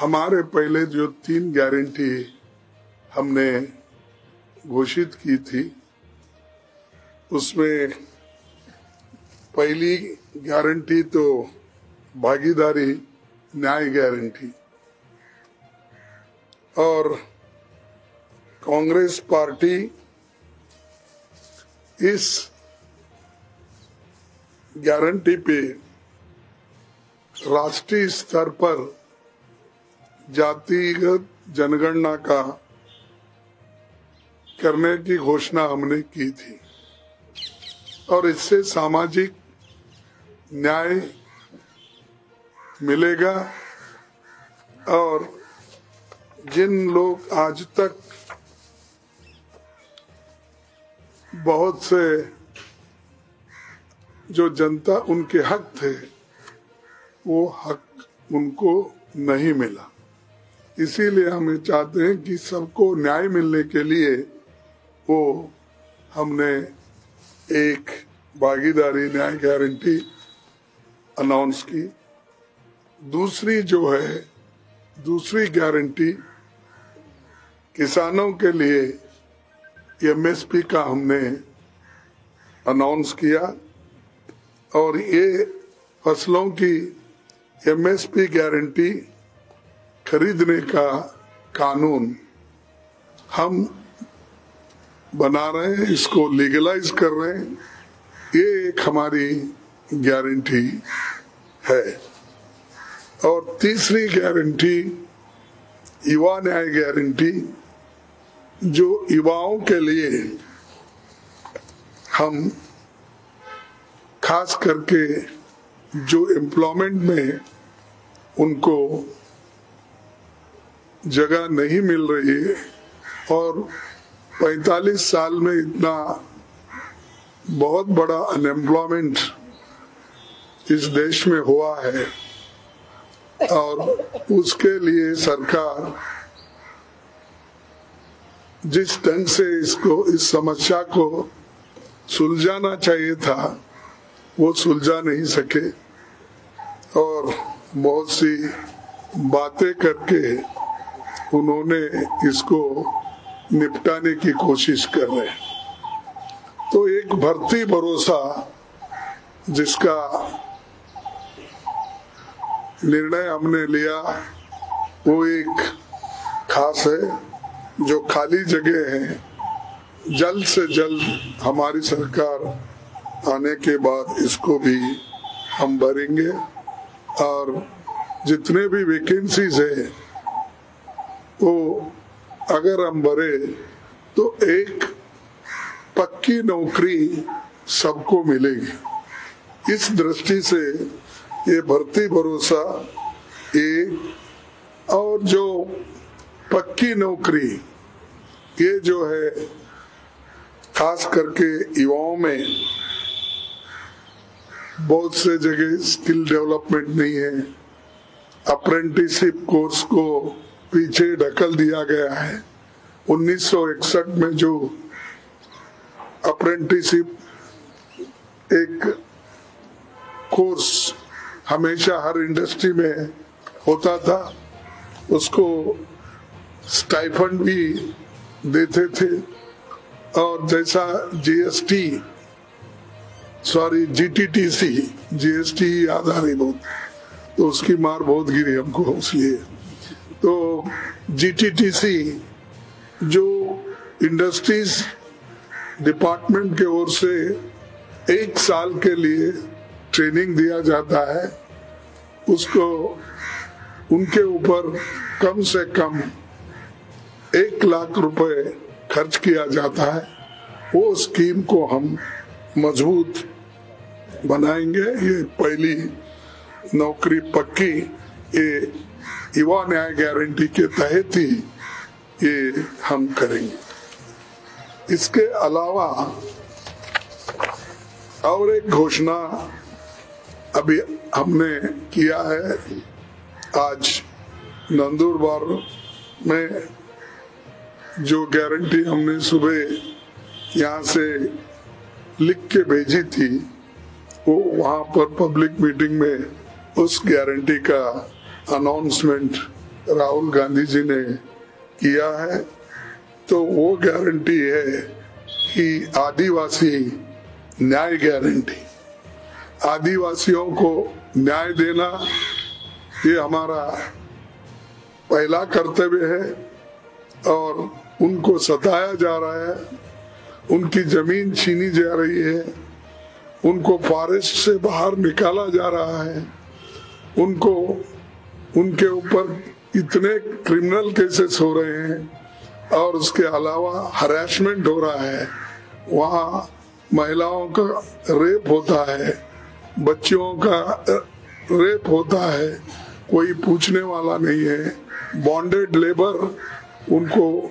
हमारे पहले जो तीन गारंटी हमने घोषित की थी, उसमें पहली गारंटी तो भागीदारी न्याय गारंटी और कांग्रेस पार्टी इस गारंटी पे राष्ट्रीय स्तर पर जातिगत जनगणना का करने की घोषणा हमने की थी। और इससे सामाजिक न्याय मिलेगा और जिन लोग आज तक बहुत से जो जनता उनके हक थे, वो हक उनको नहीं मिला। इसीलिए हमें चाहते हैं कि सबको न्याय मिलने के लिए वो हमने एक भागीदारी न्याय गारंटी अनाउंस की। दूसरी जो है, दूसरी गारंटी किसानों के लिए एमएसपी का हमने अनाउंस किया और ये फ़सलों की एमएसपी गारंटी खरीदने का कानून हम बना रहे हैं, इसको लीगलाइज कर रहे हैं, ये एक हमारी गारंटी है। और तीसरी गारंटी युवा न्याय गारंटी जो युवाओं के लिए हम खास करके जो एम्प्लॉयमेंट में उनको जगह नहीं मिल रही है और 45 साल में इतना बहुत बड़ा अनएम्प्लॉयमेंट इस देश में हुआ है और उसके लिए सरकार जिस ढंग से इसको, इस समस्या को सुलझाना चाहिए था, वो सुलझा नहीं सके। और बहुत सी बातें करके उन्होंने इसको निपटाने की कोशिश कर रहे हैं। तो एक भर्ती भरोसा जिसका निर्णय हमने लिया, वो एक खास है, जो खाली जगह है। जल्द से जल्द हमारी सरकार आने के बाद इसको भी हम भरेंगे, और जितने भी वैकेंसीज है वो अगर हम भरे तो एक पक्की नौकरी सबको मिलेगी। इस दृष्टि से ये भर्ती भरोसा एक और जो पक्की नौकरी, ये जो है, खास करके युवाओं में बहुत से जगह स्किल डेवलपमेंट नहीं है। अप्रेंटिसशिप कोर्स को पीछे ढकल दिया गया है। 1961 में जो अप्रेंटिसिप एक कोर्स हमेशा हर इंडस्ट्री में होता था, उसको स्टाइफंड भी देते थे। और जैसा जीएसटी, सॉरी, जीटीटीसी, जीएसटी आधारित रही बहुत तो उसकी मार बहुत गिरी हमको इसलिए तो जीटीटीसी जो इंडस्ट्रीज़ डिपार्टमेंट के ओर से एक साल के लिए ट्रेनिंग दिया जाता है, उसको उनके ऊपर कम से कम एक लाख रुपए खर्च किया जाता है। वो स्कीम को हम मज़बूत बनाएँगे। ये पहली नौकरी पक्की ये युवा न्याय गारंटी के तहत ही ये हम करेंगे। इसके अलावा और एक घोषणा अभी हमने किया है। आज नंदुरबार में जो गारंटी हमने सुबह यहाँ से लिख के भेजी थी, वो वहाँ पर पब्लिक मीटिंग में उस गारंटी का अनाउंसमेंट राहुल गांधी जी ने किया है तो वो गारंटी है कि आदिवासी न्याय गारंटी आदिवासियों को न्याय देना, ये हमारा पहला कर्तव्य है और उनको सताया जा रहा है, उनकी ज़मीन छीनी जा रही है, उनको फॉरेस्ट से बाहर निकाला जा रहा है, उनको उनके ऊपर इतने क्रिमिनल केसेस हो रहे हैं और उसके अलावा हरेसमेंट हो रहा है। वहाँ महिलाओं का रेप होता है, बच्चियों का रेप होता है, कोई पूछने वाला नहीं है। बॉन्डेड लेबर उनको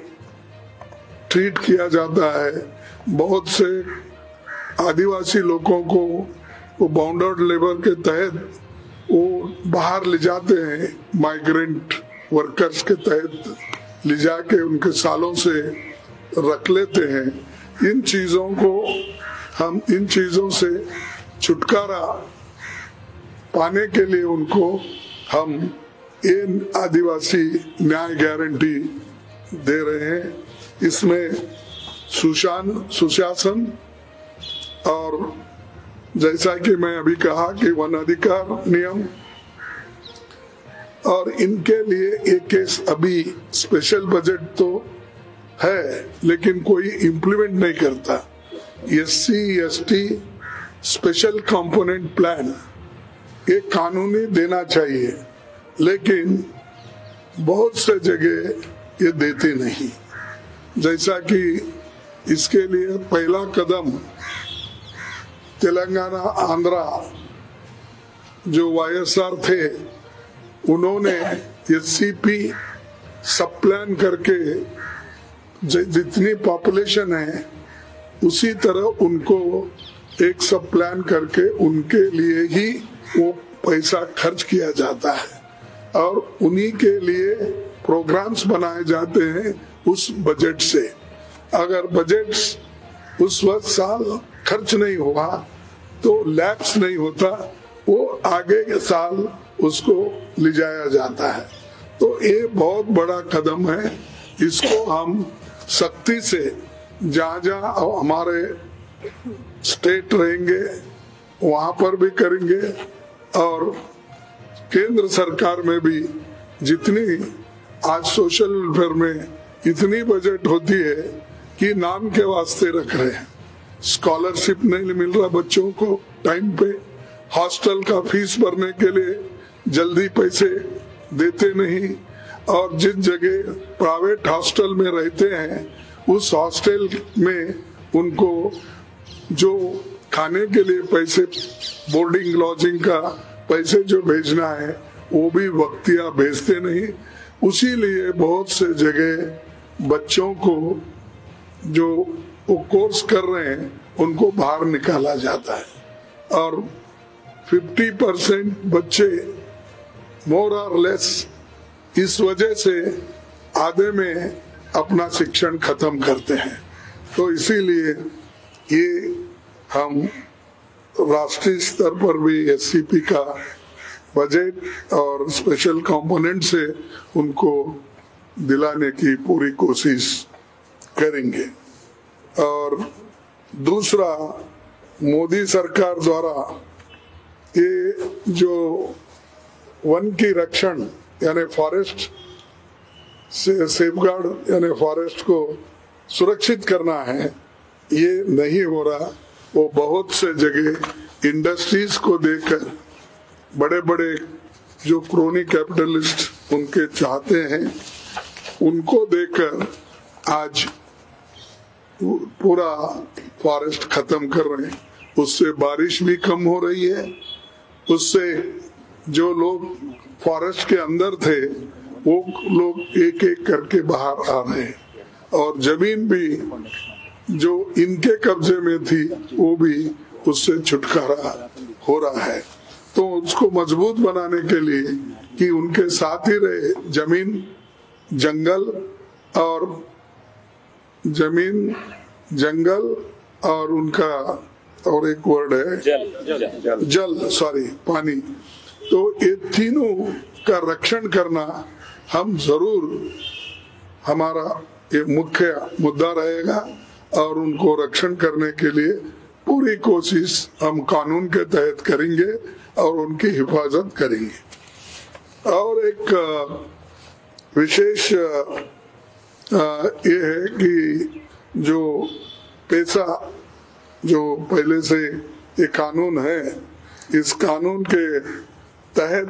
ट्रीट किया जाता है। बहुत से आदिवासी लोगों को वो बाउंडेड लेबर के तहत वो बाहर ले जाते हैं माइग्रेंट वर्कर्स के तहत, ले जाके उनके सालों से रख लेते हैं। इन चीज़ों को हम, इन चीज़ों से छुटकारा पाने के लिए उनको हम इन आदिवासी न्याय गारंटी दे रहे हैं। इसमें सुशान, सुशासन और जैसा कि मैं अभी कहा कि वन अधिकार नियम और इनके लिए एक केस अभी स्पेशल बजट तो है, लेकिन कोई इम्प्लीमेंट नहीं करता। S C S T special component plan ये कानूनी देना चाहिए, लेकिन बहुत से जगह ये देते नहीं। जैसा कि इसके लिए पहला कदम तेलंगाना, आंध्रा जो वाईएसआर थे, उन्होंने एस सब प्लान करके जितनी पॉपुलेशन है, उसी तरह उनको एक सब प्लान करके उनके लिए ही वो पैसा खर्च किया जाता है। और उन्हीं के लिए प्रोग्राम्स बनाए जाते हैं उस बजट से। अगर बजट उस वक्त साल खर्च नहीं हुआ तो लैप्स नहीं होता, वो आगे के साल उसको ले जाया जाता है। तो ये बहुत बड़ा कदम है, इसको हम सख्ती से जहाँ जहाँ हमारे स्टेट रहेंगे, वहाँ पर भी करेंगे, और केंद्र सरकार में भी जितनी आज सोशल वेलफेयर में इतनी बजट होती है कि नाम के वास्ते रख रहे हैं। स्कॉलरशिप नहीं मिल रहा बच्चों को टाइम पे। हॉस्टल का फ़ीस भरने के लिए जल्दी पैसे देते नहीं। और जिन जगह प्राइवेट हॉस्टल में रहते हैं, उस हॉस्टल में उनको जो खाने के लिए पैसे, बोर्डिंग, लॉजिंग का पैसे जो भेजना है, वो भी वक्तिया भेजते नहीं। उसी लिए बहुत से जगह बच्चों को जो वो कोर्स कर रहे हैं, उनको बाहर निकाला जाता है। और 50 परसेंट बच्चे मोर और लेस इस वजह से आधे में अपना शिक्षण खत्म करते हैं। तो इसीलिए ये हम राष्ट्रीय स्तर पर भी एस का बजट और स्पेशल कंपोनेंट से उनको दिलाने की पूरी कोशिश करेंगे। और दूसरा मोदी सरकार द्वारा ये जो वन की रक्षण, यानी फॉरेस्ट से, सेफगार्ड, यानी फॉरेस्ट को सुरक्षित करना है, ये नहीं हो रहा। वो बहुत से जगह इंडस्ट्रीज़ को देखकर बड़े बड़े जो क्रोनी कैपिटलिस्ट उनके चाहते हैं, उनको देखकर आज पूरा फॉरेस्ट खत्म कर रहे हैं। उससे बारिश भी कम हो रही है। उससे जो लोग फॉरेस्ट के अंदर थे, वो लोग एक एक करके बाहर आ रहे हैं। और ज़मीन भी जो इनके कब्जे में थी, वो भी उससे छुटकारा हो रहा है। तो उसको मज़बूत बनाने के लिए कि उनके साथ ही रहे ज़मीन, जंगल और ज़मीन जंगल और उनका और एक वर्ड है जल जल, जल। सॉरी पानी। तो ये तीनों का रक्षण करना हम ज़रूर हमारा ये मुख्य मुद्दा रहेगा और उनको रक्षण करने के लिए पूरी कोशिश हम कानून के तहत करेंगे और उनकी हिफाजत करेंगे। और एक विशेष ये है कि जो पैसा, जो पहले से ये कानून है, इस कानून के तहत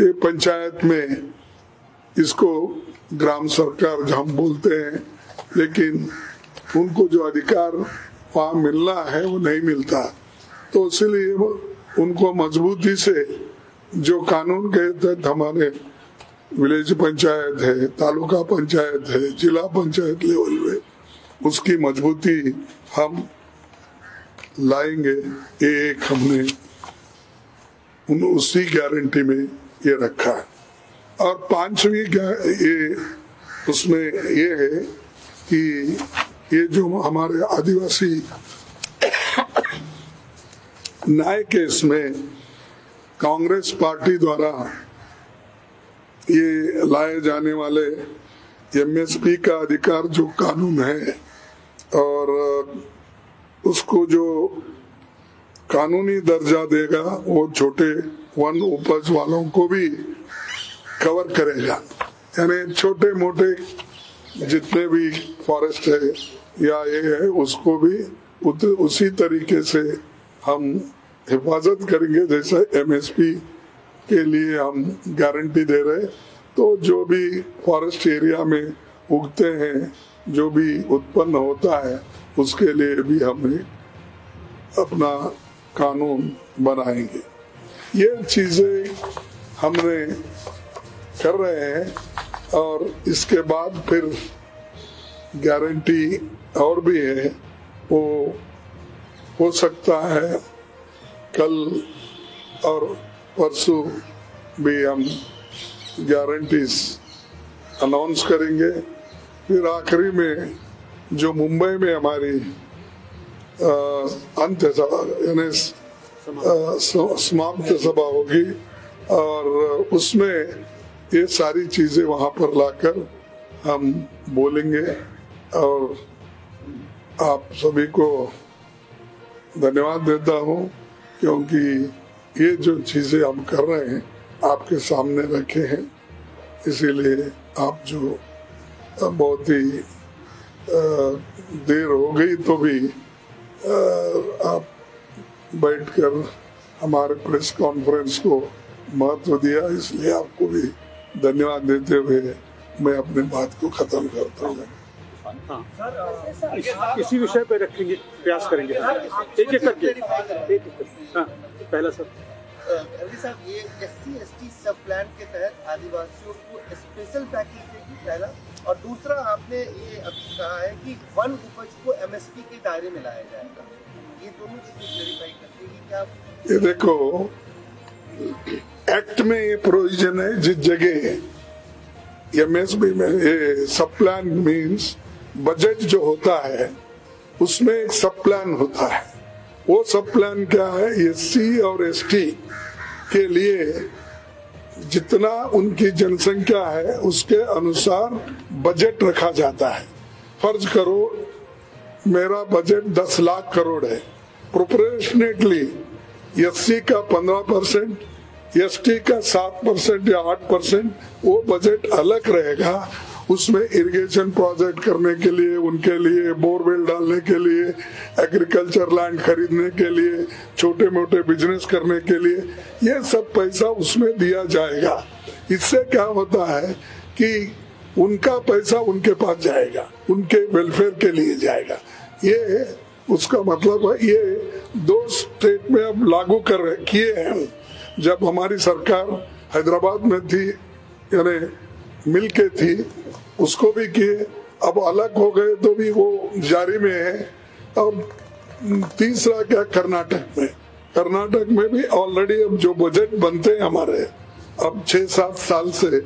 ये पंचायत में इसको ग्राम सरकार हम बोलते हैं, लेकिन उनको जो अधिकार वहाँ मिलना है, वो नहीं मिलता। तो इसलिए उनको मजबूती से जो कानून के तहत हमारे विलेज पंचायत है, तालुका पंचायत है, जिला पंचायत लेवल में उसकी मजबूती हम लाएँगे एक हमने उन, उसी गारंटी में ये रखा है। और पांचवी ये, उसमें ये है कि ये जो हमारे आदिवासी न्याय केस में कांग्रेस पार्टी द्वारा ये लाए जाने वाले एमएसपी का अधिकार जो कानून है और उसको जो कानूनी दर्जा देगा वो छोटे वन उपज वालों को भी कवर करेगा। यानी छोटे मोटे जितने भी फॉरेस्ट है या ये है उसको भी उत, उसी तरीके से हम हिफाजत करेंगे जैसे एमएसपी के लिए हम गारंटी दे रहे तो जो भी फॉरेस्ट एरिया में उगते हैं, जो भी उत्पन्न होता है, उसके लिए भी हमें अपना कानून बनाएँगे। ये चीज़ें हमने कर रहे हैं और इसके बाद फिर गारंटी और भी है। वो हो सकता है कल और परसों भी हम गारंटीज अनाउंस करेंगे। फिर आखिरी में जो मुंबई में हमारी अंत यानी समाप्त सभा होगी और उसमें ये सारी चीज़ें वहाँ पर लाकर हम बोलेंगे और आप सभी को धन्यवाद देता हूँ क्योंकि ये जो चीज़ें हम कर रहे हैं, आपके सामने रखे हैं, इसीलिए आप जो बहुत ही देर हो गई तो भी आप बैठकर हमारे प्रेस कॉन्फ्रेंस को महत्व दिया, इसलिए आपको भी धन्यवाद देते हुए मैं अपने बात को खत्म करता हूँ। इसी विषय पर रखेंगे, प्रयास करेंगे। एक एक करके। हाँ पहला सर। साहब, ये सब प्लान के तहत आदिवासियों को स्पेशल पैकेज देगी पहला और दूसरा आपने ये अभी कहा है कि वन उपज को एमएसपी के दायरे में लाया जाएगा। ये दोनों चीज़ें हैं क्या ये देखो एक्ट में ये प्रोविज़न है, जिस जगह एमएसपी में ये सब प्लान मीन्स बजट जो होता है, उसमें एक सब प्लान होता है। वो सब प्लान क्या है? एस सी और एस टी के लिए जितना उनकी जनसंख्या है, उसके अनुसार बजट रखा जाता है। फ़र्ज़ करो, मेरा बजट दस लाख करोड़ है। प्रोपोर्शनेटली एस का पंद्रह परसेंट एसटी का सात परसेंट या आठ परसेंट वो बजट अलग रहेगा। उसमें इरिगेशन प्रोजेक्ट करने के लिए, उनके लिए बोरवेल डालने के लिए एग्रीकल्चर लैंड खरीदने के लिए छोटे मोटे बिज़नेस करने के लिए, ये सब पैसा उसमें दिया जाएगा। इससे क्या होता है कि उनका पैसा उनके पास जाएगा, उनके वेलफेयर के लिए जाएगा। ये उसका मतलब है, ये दो स्टेट में अब लागू कर किए हैं। जब हमारी सरकार हैदराबाद में थी, यानी मिल के थी उसको भी किए। अब अलग हो गए तो भी वो जारी में है। और तीसरा क्या कर्नाटक में। कर्नाटक में भी ऑलरेडी अब जो बजट बनते हैं हमारे अब छह सात साल से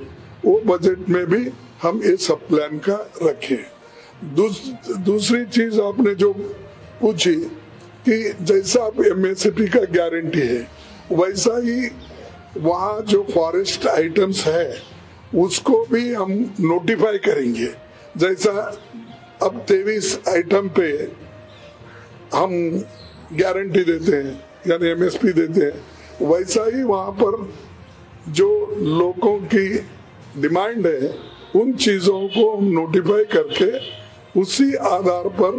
वो बजट में भी हम ये सब प्लान का रखे। दूस, दूसरी चीज़ आपने जो पूछी कि जैसा आप एम का गारंटी है वैसा ही वहाँ जो फॉरेस्ट आइटम्स है उसको भी हम नोटिफाई करेंगे। जैसा अब तेईस आइटम पे हम गारंटी देते हैं, यानी एमएसपी देते हैं, वैसा ही वहाँ पर जो लोगों की डिमांड है, उन चीज़ों को हम नोटिफाई करके उसी आधार पर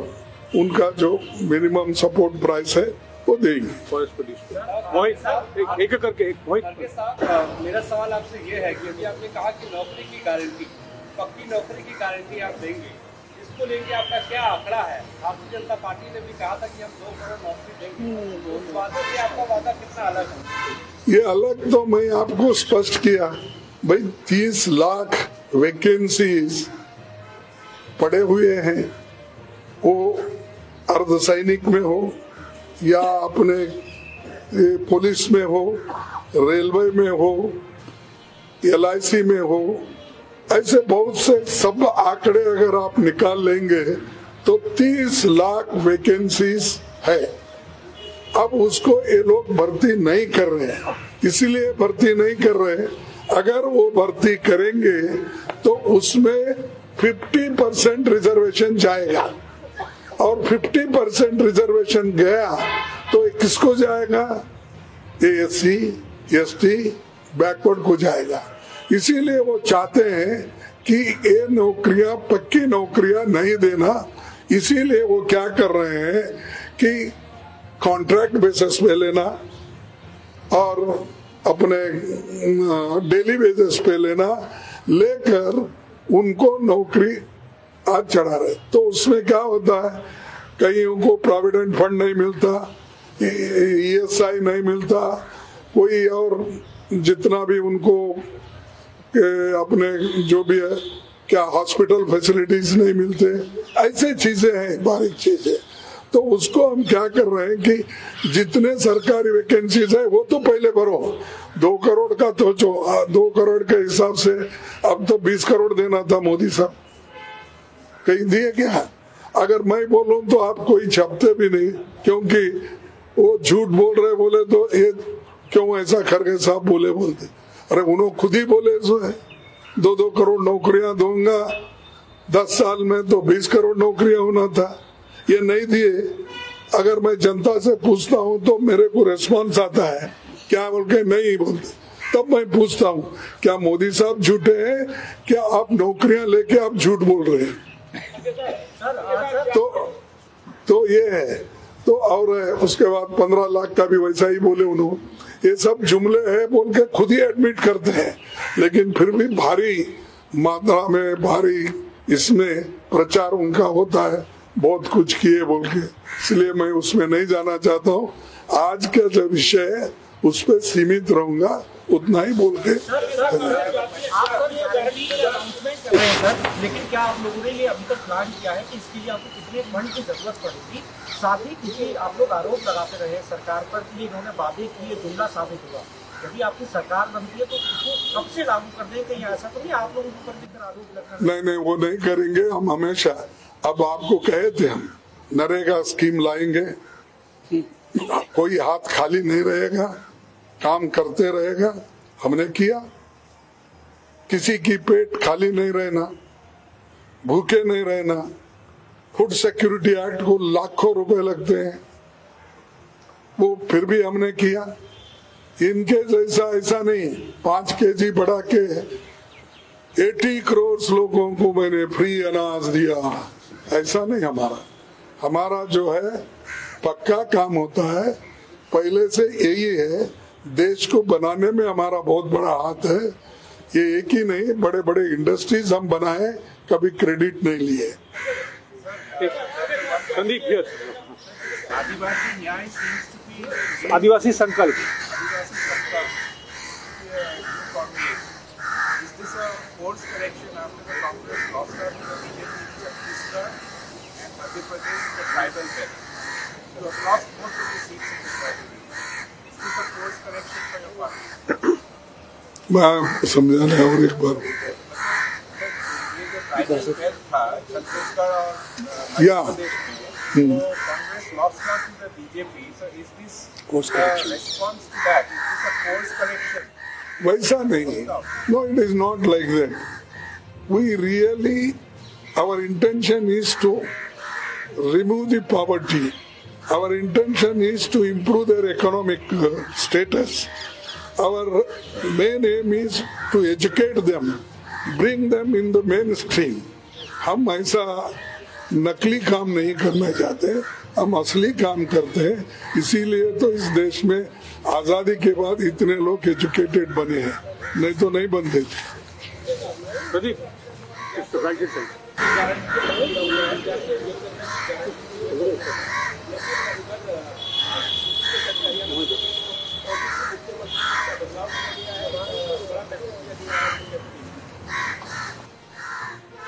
उनका जो मिनिमम सपोर्ट प्राइस है वो देंगे। मोहित एक एक करके एक मोहित। मेरा सवाल आपसे ये है कि अभी आपने कहा कि नौकरी की गारंटी पक्की नौकरी की गारंटी आप देंगे। इसको लेके आपका क्या आंकड़ा है? भारतीय जनता पार्टी ने भी कहा था कि हम दो करोड़ नौकरी देंगे। तो उस वादे से आपका वादा कितना अलग है? ये अलग तो मैं आपको स्पष्ट किया भाई तीस लाख वैकेंसीज पड़े हुए हैं। वो अर्धसैनिक में हो या अपने पुलिस में हो, रेलवे में हो, एलआईसी में हो, ऐसे बहुत से सब आंकड़े अगर आप निकाल लेंगे तो 30 लाख वैकेंसीज है। अब उसको ये लोग भर्ती नहीं कर रहे हैं। इसीलिए भर्ती नहीं कर रहे हैं। अगर वो भर्ती करेंगे तो उसमें 50 परसेंट रिजर्वेशन जाएगा। और 50 परसेंट रिजर्वेशन गया तो किसको जाएगा? ये S C S T backward को जाएगा। इसीलिए वो चाहते हैं कि ये नौकरियाँ, पक्की नौकरियाँ नहीं देना। इसीलिए वो क्या कर रहे हैं कि कॉन्ट्रैक्ट बेसिस पे लेना और अपने डेली बेसिस पे लेना। लेकर उनको नौकरी आज चढ़ा रहे। तो उसमें क्या होता है? कहीं उनको प्रोविडेंट फंड नहीं मिलता ईएसआई नहीं मिलता। कोई और जितना भी उनको अपने जो भी है, क्या हॉस्पिटल फैसिलिटीज़ नहीं मिलते? ऐसे चीज़ें हैं, बारीक चीज़ें। तो उसको हम क्या कर रहे हैं कि जितने सरकारी वैकेंसीज है, वो तो पहले भरो। दो करोड़ का तो दो करोड़ के हिसाब से अब तो बीस करोड़ देना था मोदी साहब। कहीं दिए क्या? अगर मैं बोलूँ तो आप कोई छपते भी नहीं, क्योंकि वो झूठ बोल रहे बोले तो ये क्यों ऐसा खरगे साहब बोले बोलते? अरे उन्होंने खुद ही बोले सो है दो दो करोड़ नौकरियाँ दूँगा। दस साल में तो बीस करोड़ नौकरियाँ होना था। ये नहीं दिए। अगर मैं जनता से पूछता हूँ तो मेरे को रिस्पॉन्स आता है। क्या बोल के नहीं बोलते? तब मैं पूछता हूँ, क्या मोदी साहब झूठे हैं? क्या आप नौकरियाँ लेके आप झूठ बोल रहे हैं? तो तो ये है। तो और उसके बाद पंद्रह लाख का भी वैसा ही बोले उन्होंने ये सब जुमले हैं बोल के खुद ही एडमिट करते हैं। लेकिन फिर भी भारी मात्रा में, भारी इसमें प्रचार उनका होता है। बहुत कुछ किए बोल के। इसलिए मैं उसमें नहीं जाना चाहता हूँ। आज का जो विषय है उस पर सीमित रहूँगा उतना ही बोल के। हैं लेकिन क्या आप लोगों ने ये अभी तक प्लान किया है कि इसके लिए आपको कितने फंड की ज़रूरत पड़ेगी? साथ ही क्योंकि आप लोग आरोप लगाते रहे सरकार पर कि इन्होंने वादे किए जुमला साबित हुआ। यदि आपकी सरकार बनती है तो उसको कब से लागू कर दें कहीं ऐसा तो नहीं आप लोगों के ऊपर आरोप लग नहीं नहीं वो नहीं करेंगे हम हमेशा अब आपको कहे थे हम नरेगा स्कीम लाएँगे। कोई हाथ खाली नहीं रहेगा। काम करते रहेगा, हमने किया। किसी की पेट खाली नहीं रहना, भूखे नहीं रहना फ़ूड सिक्योरिटी एक्ट को लाखों रुपए लगते हैं। वो फिर भी हमने किया। इनके जैसा ऐसा नहीं, पाँच के जी बढ़ा के एटी करोड़ लोगों को मैंने फ्री अनाज दिया। ऐसा नहीं हमारा। हमारा जो है, पक्का काम होता है, पहले से यही है देश को बनाने में हमारा बहुत बड़ा हाथ है। ये एक ही नहीं बड़े बड़े इंडस्ट्रीज़ हम बनाए कभी क्रेडिट नहीं लिए। संदीप आदिवासी to संकल्प। आदिवासी संकल्प। that? Is this a course correction? वैसा नहीं no it is not like that we really our intention is to remove the poverty. Our intention is to improve their economic uh, status. Our main aim is to educate them, bring them in the mainstream. हम ऐसा नकली काम नहीं करना चाहते हम असली काम करते हैं। इसीलिए तो इस देश में आज़ादी के बाद इतने लोग एजुकेटेड बने हैं। नहीं तो नहीं बनते थे। प्रदीप राइट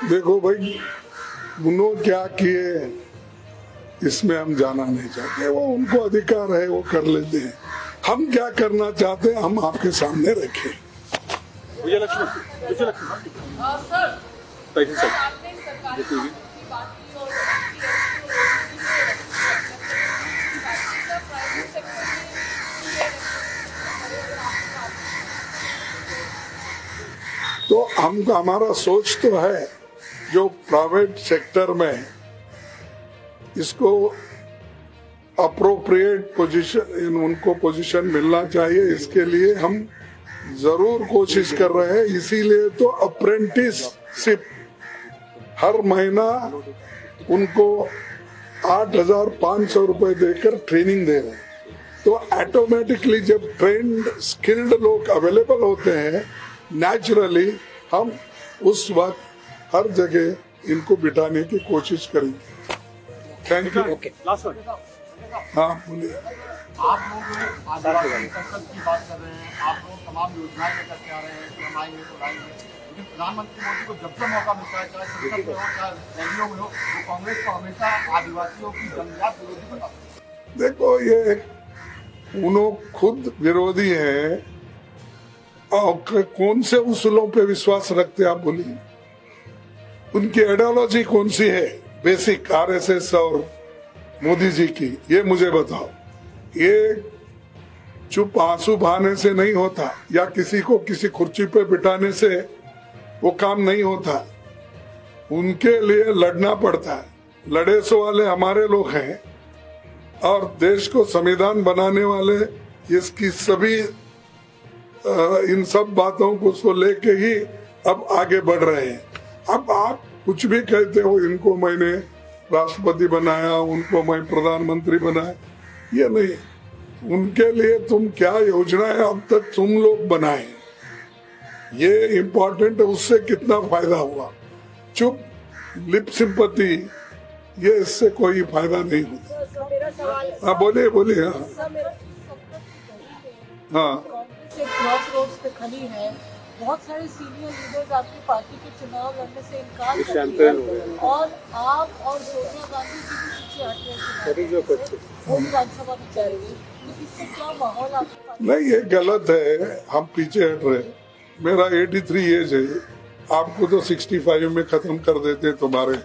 देखो भाई उन्होंने क्या किए? इसमें हम जाना नहीं चाहते वो उनको अधिकार है वो कर लेते हैं। हम क्या करना चाहते हैं हम आपके सामने रखें। Vijayalakshmi Vijayalakshmi sir. Right side आपने सरकार देखिए। की बात की और प्राइवेट सेक्टर तो हम हमारा सोच तो है जो प्राइवेट सेक्टर में इसको अप्रोप्रिएट पोजीशन उनको पोजीशन मिलना चाहिए, इसके लिए हम ज़रूर कोशिश कर रहे हैं। इसीलिए तो अप्रेंटिसशिप हर महीना उनको आठ हज़ार पाँच सौ रुपए देकर ट्रेनिंग दे रहे हैं। तो ऑटोमेटिकली जब ट्रेंड स्किल्ड लोग अवेलेबल होते हैं नेचुरली हम उस वक्त हर जगह इनको बिठाने की कोशिश करेंगे। थैंक यू लास्ट वन हाँ बोलिए। आप लोग आदिवासी संसद की बात कर रहे हैं आप लोग तमाम योजनाएँ लेकर के आ रहे हैं कि हम आएँगे तो लाएँगे। लेकिन प्रधानमंत्री मोदी को जब जब मौका मिलता है चाहे संसद में हो चाहे रैलियों में हो वो कांग्रेस को हमेशा आदिवासियों की जंगलात विरोधी बताते देखो ये उन्होंने खुद विरोधी हैं और कौन से उसूलों पे विश्वास रखते हैं आप बोलिए। उनकी आइडियोलॉजी कौन सी है? बेसिक आरएसएस और मोदी जी की। ये मुझे बताओ। ये चुप आँसू बहाने से नहीं होता, या किसी को किसी कुर्सी पे बिठाने से वो काम नहीं होता। उनके लिए लड़ना पड़ता है। लड़े सो वाले हमारे लोग हैं, और देश को संविधान बनाने वाले इसकी सभी इन सब बातों को उसको लेके ही अब आगे बढ़ रहे हैं। अब आप कुछ भी कहते हो इनको मैंने राष्ट्रपति बनाया उनको मैं प्रधानमंत्री बनाया ये नहीं। उनके लिए तुम क्या योजनाएँ अब तक तुम लोग बनाए। ये इम्पोर्टेंट है उससे कितना फ़ायदा हुआ? चुप लिप सिंपति ये इससे कोई फ़ायदा नहीं होता। हाँ बोलिए बोलिए हाँ। हाँ। है बहुत सारे सीनियर लीडर्स आपकी पार्टी के चुनाव लड़ने से इनकार कर दिया और आप और सोनिया गांधी जी भी पीछे हट रहे हैं। वो विधानसभा में जाएँगे तो इससे क्या माहौल आपकी नहीं ये गलत है। हम पीछे हट रहे मेरा 83 एज है। आपको तो 65 में खत्म कर देते तुम्हारे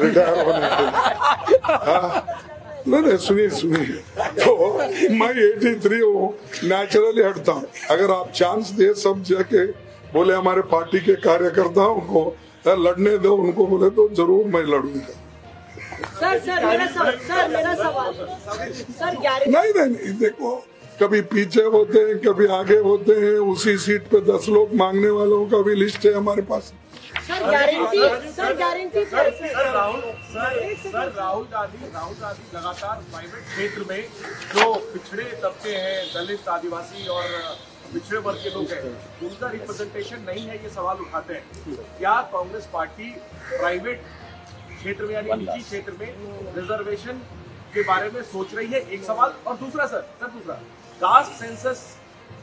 रिटायर होने के हाँ। नहीं नहीं सुनिए सुनिए। तो मैं 83 हूँ। नेचुरली हटता हूँ। अगर आप चांस दे सब जगह बोले हमारे पार्टी के कार्यकर्ताओं को लड़ने दो उनको बोले तो ज़रूर मैं लड़ूँगा. सर सर मेरा सवाल सर मेरा सवाल। सर नहीं नहीं नहीं देखो कभी पीछे होते हैं कभी आगे होते हैं उसी सीट पे दस लोग मांगने वालों का भी लिस्ट है हमारे पास। Sir guarantee sir guarantee sir Rahul sir sir Rahul Gandhi Rahul Gandhi लगातार प्राइवेट क्षेत्र में जो पिछड़े तबके हैं दलित आदिवासी और पिछड़े वर्ग के लोग हैं उनका रिप्रेजेंटेशन नहीं है ये सवाल उठाते हैं। क्या कांग्रेस पार्टी प्राइवेट क्षेत्र में यानी निजी क्षेत्र में रिजर्वेशन के बारे में सोच रही है? एक सवाल। और दूसरा सर सर दूसरा कास्ट सेंसस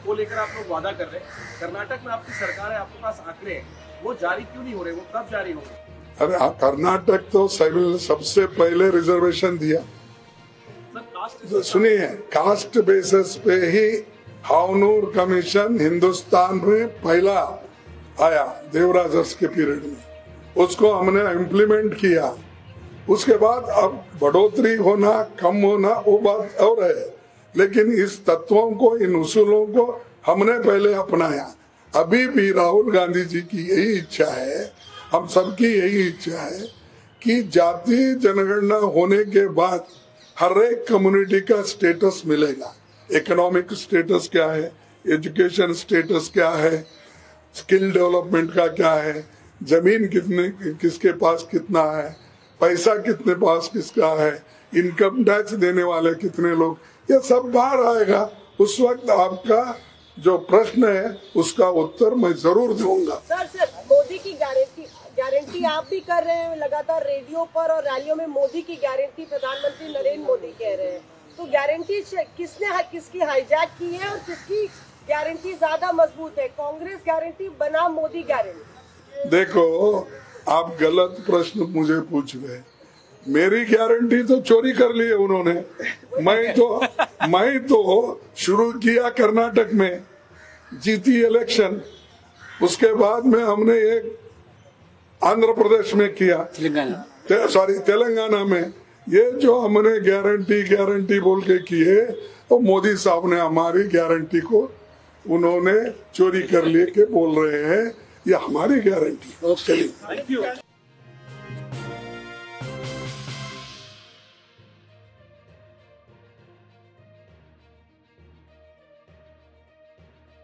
को लेकर आप लोग वादा कर रहे हैं। कर्नाटक में आपकी सरकार है आपके पास आंकड़े हैं। वो जारी क्यों नहीं हो रहे? वो कब जारी होंगे अरे हाँ, कर्नाटक तो सब- सबसे पहले रिजर्वेशन दिया। सर कास्ट सुनिए कास्ट बेसिस पे ही हावनूर कमीशन हिंदुस्तान में पहला आया देवराजस के पीरियड में। उसको हमने इम्प्लीमेंट किया। उसके बाद अब बढ़ोतरी होना, कम होना, वो बात और है। लेकिन इस तत्वों को, इन उसूलों को हमने पहले अपनाया। अभी भी राहुल गांधी जी की यही इच्छा है, हम सबकी यही इच्छा है कि जाति जनगणना होने के बाद हर एक कम्युनिटी का स्टेटस मिलेगा। इकोनॉमिक स्टेटस क्या है? एजुकेशन स्टेटस क्या है? स्किल डेवलपमेंट का क्या है? ज़मीन कितने, किसके पास कितना है? पैसा कितने पास किसका है? इनकम टैक्स देने वाले कितने लोग? ये सब बाहर आएगा। उस वक्त आपका जो प्रश्न है, उसका उत्तर मैं ज़रूर दूँगा। सर सर, मोदी की गारंटी गारंटी आप भी कर रहे हैं लगातार रेडियो पर और रैलियों में मोदी की गारंटी प्रधानमंत्री नरेंद्र मोदी कह रहे हैं। तो गारंटी किसने किसकी हाईजैक की है और किसकी गारंटी ज़्यादा मज़बूत है? कांग्रेस गारंटी बना मोदी गारंटी देखो आप गलत प्रश्न मुझे पूछ रहे मेरी गारंटी तो चोरी कर ली है उन्होंने। मैं तो मैं तो शुरू किया कर्नाटक में जीती इलेक्शन उसके बाद में हमने एक आंध्र प्रदेश में किया। ते, सॉरी तेलंगाना में। ये जो हमने गारंटी गारंटी बोल के की है वो मोदी साहब ने हमारी गारंटी को उन्होंने चोरी कर लिए के बोल रहे हैं ये हमारी गारंटी चलिए। Thank you